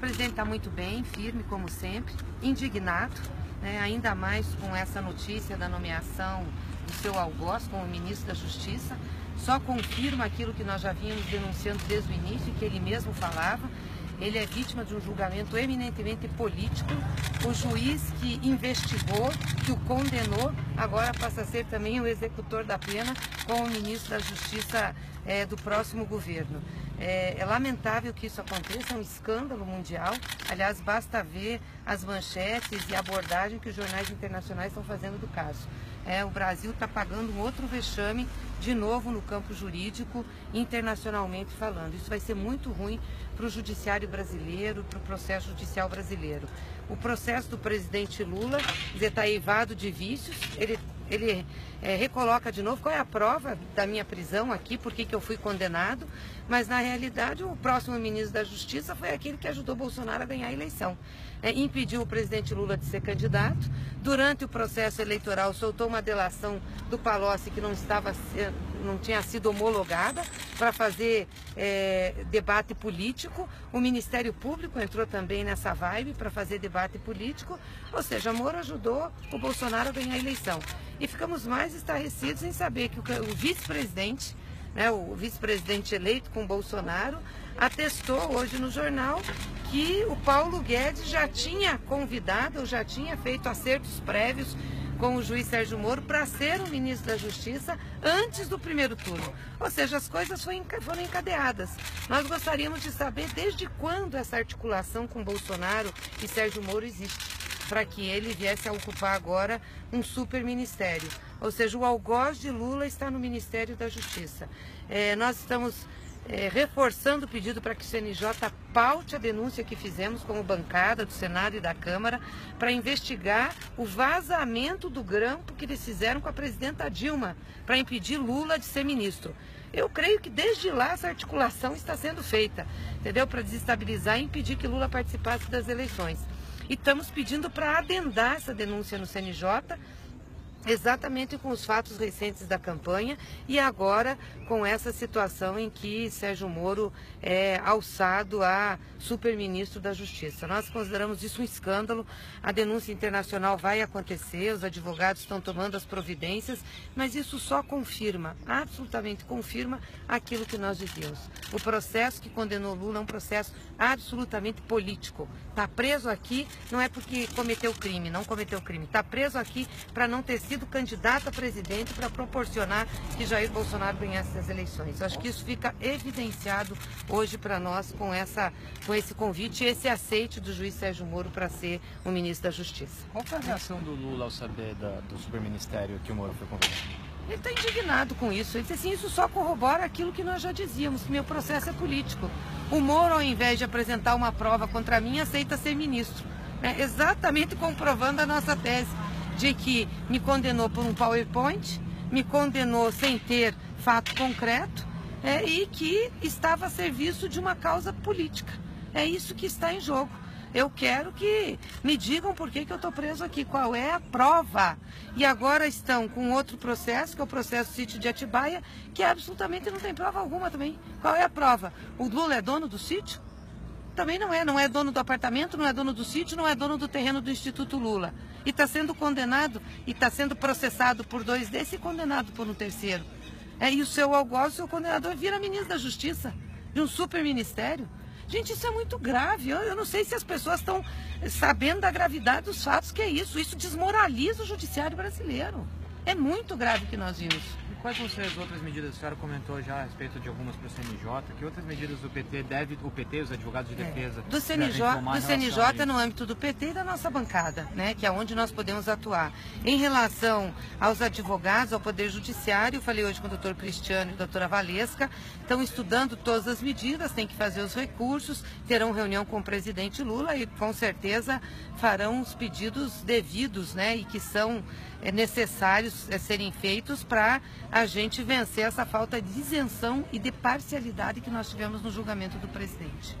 presidente está muito bem, firme como sempre, indignado, né, ainda mais com essa notícia da nomeação do seu algoz como ministro da Justiça. Só confirma aquilo que nós já vínhamos denunciando desde o início, que ele mesmo falava, ele é vítima de um julgamento eminentemente político. O juiz que investigou, que o condenou, agora passa a ser também o executor da pena com o ministro da Justiça é, do próximo governo. É, é, lamentável que isso aconteça, é um escândalo mundial. Aliás, basta ver as manchetes e a abordagem que os jornais internacionais estão fazendo do caso. É, o Brasil está pagando um outro vexame, de novo no campo jurídico, internacionalmente falando. Isso vai ser muito ruim para o judiciário brasileiro, para o processo judicial brasileiro. O processo do presidente Lula está eivado de vícios, ele, ele é, recoloca de novo qual é a prova da minha prisão aqui, por que eu fui condenado, mas na realidade o próximo ministro da Justiça foi aquele que ajudou Bolsonaro a ganhar a eleição. É, impediu o presidente Lula de ser candidato. Durante o processo eleitoral soltou uma delação do Palocci que não estava não tinha sido homologada para fazer é, debate político. O Ministério Público entrou também nessa vibe para fazer debate político. Ou seja, Moro ajudou o Bolsonaro a ganhar a eleição. E ficamos mais estarrecidos em saber que o, vice-presidente, né, o vice-presidente eleito com Bolsonaro, atestou hoje no jornal que o Paulo Guedes já tinha convidado, ou já tinha feito acertos prévios com o juiz Sérgio Moro para ser o ministro da Justiça antes do primeiro turno. Ou seja, as coisas foram encadeadas. Nós gostaríamos de saber desde quando essa articulação com Bolsonaro e Sérgio Moro existe, para que ele viesse a ocupar agora um super ministério. Ou seja, o algoz de Lula está no Ministério da Justiça. É, nós estamos é, reforçando o pedido para que o CNJ paute a denúncia que fizemos como bancada do Senado e da Câmara para investigar o vazamento do grampo que eles fizeram com a presidenta Dilma para impedir Lula de ser ministro. Eu creio que desde lá essa articulação está sendo feita, entendeu? Para desestabilizar e impedir que Lula participasse das eleições. E estamos pedindo para adendar essa denúncia no CNJ exatamente com os fatos recentes da campanha e agora com essa situação em que Sérgio Moro é alçado a superministro da Justiça. Nós consideramos isso um escândalo. A denúncia internacional vai acontecer, os advogados estão tomando as providências, mas isso só confirma, absolutamente confirma aquilo que nós dizíamos. O processo que condenou Lula é um processo absolutamente político. Está preso aqui não é porque cometeu crime, não cometeu crime. Está preso aqui para não ter sido candidato a presidente para proporcionar que Jair Bolsonaro ganhasse as eleições. Acho que isso fica evidenciado hoje para nós com, essa, com esse convite e esse aceite do juiz Sérgio Moro para ser o ministro da Justiça. Qual foi a reação do Lula ao saber da, do superministério que o Moro foi convidado? Ele está indignado com isso. Ele disse assim, isso só corrobora aquilo que nós já dizíamos, que meu processo é político. O Moro, ao invés de apresentar uma prova contra mim, aceita ser ministro. É exatamente comprovando a nossa tese de que me condenou por um PowerPoint, me condenou sem ter fato concreto é, e que estava a serviço de uma causa política. É isso que está em jogo. Eu quero que me digam por que, que eu estou preso aqui, qual é a prova. E agora estão com outro processo, que é o processo sítio de Atibaia, que absolutamente não tem prova alguma também. Qual é a prova? O Lula é dono do sítio? Também não é, não é dono do apartamento, não é dono do sítio, não é dono do terreno do Instituto Lula. E está sendo condenado, e está sendo processado por dois desses e condenado por um terceiro. É, e o seu algoz, o seu condenador, vira ministro da Justiça, de um super ministério. Gente, isso é muito grave. Eu, eu não sei se as pessoas estão sabendo da gravidade dos fatos que é isso. Isso desmoraliza o judiciário brasileiro. É muito grave o que nós vimos. Quais vão ser as outras medidas? A senhora comentou já a respeito de algumas para o CNJ. Que outras medidas o PT deve, o PT, os advogados de é. defesa, é. do CNJ, do CNJ no âmbito do PT e da nossa bancada, né, que é onde nós podemos atuar. Em relação aos advogados, ao Poder Judiciário, falei hoje com o doutor Cristiano e a doutora Valesca, estão estudando todas as medidas, tem que fazer os recursos, terão reunião com o presidente Lula e com certeza farão os pedidos devidos, né, e que são é, necessários é, serem feitos para a gente vencer essa falta de isenção e de parcialidade que nós tivemos no julgamento do presidente.